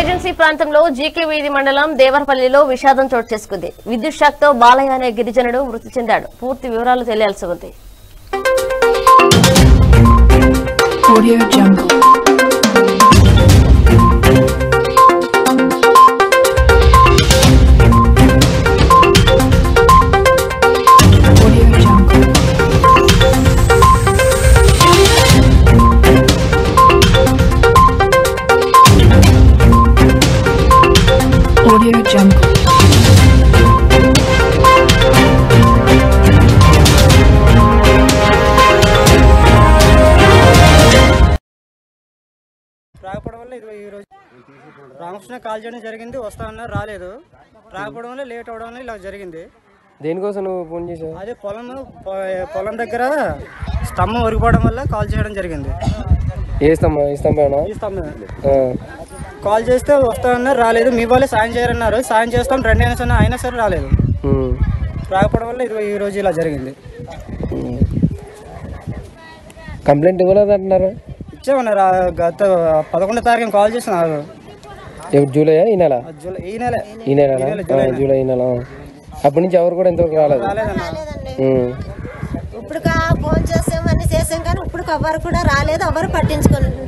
Agency ప్రాంతంలో GK వీధి మండలం దేవరపల్లిలో విషాదం చోటు చేసుకుంది. విద్యుత్ షాక్తో బాలయ్య అనే గిరిజనుడు మృతి చెందాడు. పూర్తి వివరాలు తెలియాల్సి ఉంది. Audio Jungle. రాకపోవడం వల్ల ఇది ఈరోజు రామకృష్ణ కాల్ చేయడం జరిగింది వస్తా అన్నారు రాలేదు. రాకపోవడం వల్ల లేట్ అవడం వల్ల ఇలా జరిగింది. దేనికోసం నువ్వు ఫోన్ చేసావు? అదే పొలం పొలం దగ్గర స్తంభం ఒరిగిపోవడం వల్ల కాల్ చేయడం జరిగింది. ఏ స్తంభం? ఏ స్తంభం ఈ స్తంభం కాల్ చేస్తే వస్తా అన్నారు రాలేదు. మీ వాళ్ళే సాయం చేయరన్నారు. సాయం చేస్తాం. రెండు అయినా సరే అయినా సరే రాలేదు. రాకపోవడం వల్ల ఇది ఈ రోజు ఇలా జరిగింది. కంప్లైంట్ ఇవ్వలేదు అంటున్నారు ఇచ్చామన్నారు? గత పదకొండో తారీఖున కాల్ చేసినారు ఎప్పుడు జూలై ఈ నెల? ఈ నెల. ఈ నెల జూలై ఈ నెల. అప్పటి నుంచి ఎవరు కూడా ఇంతవరకు రాలేదు. ఇప్పుడు ఫోన్ చేసామని చేసాం కానీ ఇప్పుడు ఎవరు కూడా రాలేదు. ఎవరు పట్టించుకోలేదు.